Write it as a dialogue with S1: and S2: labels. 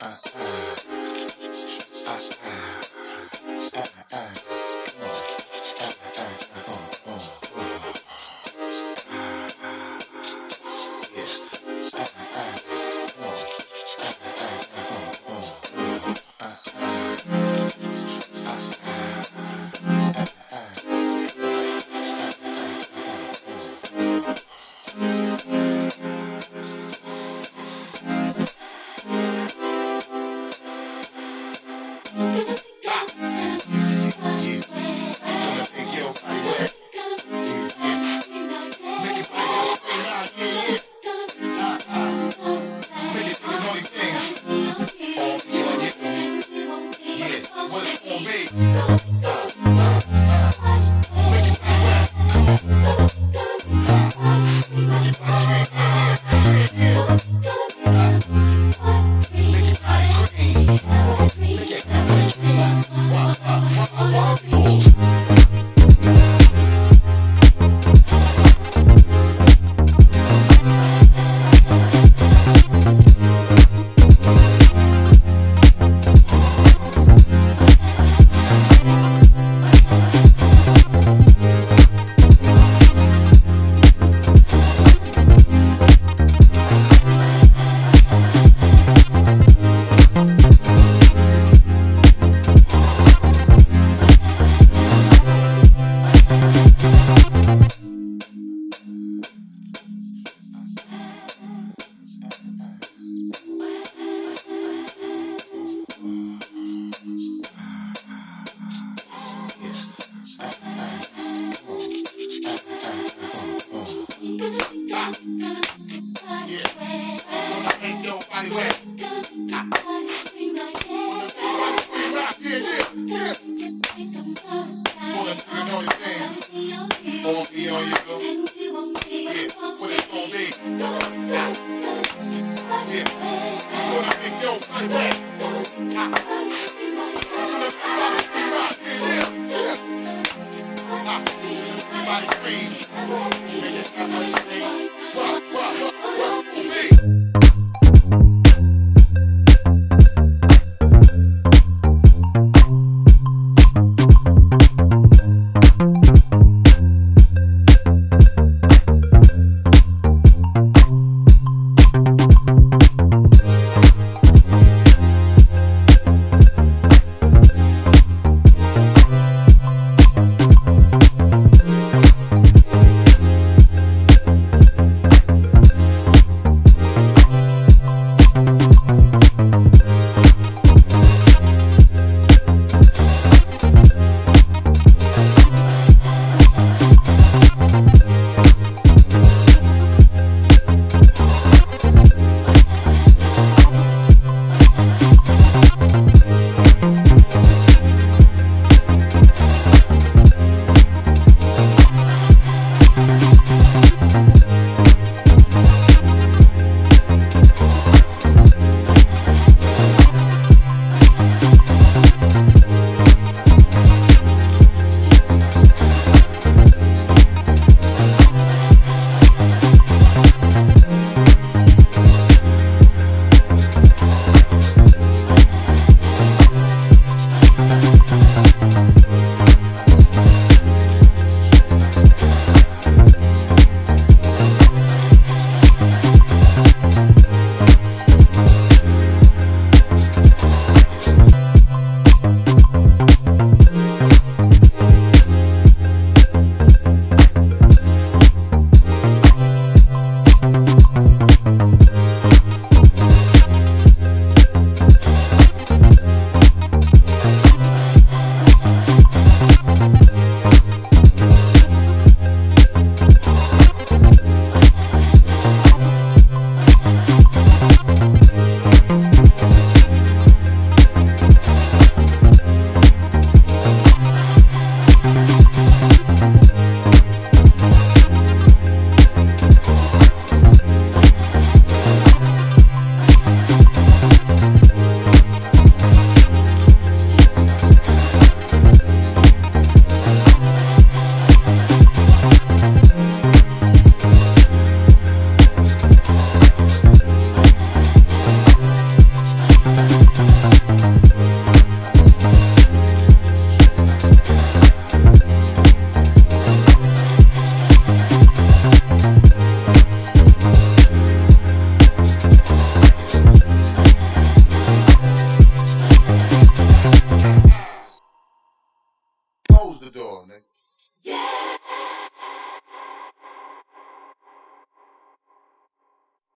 S1: uh, uh. Thank you. Everybody crazy. Nigga, everybody crazy. The door, nigga. Yeah.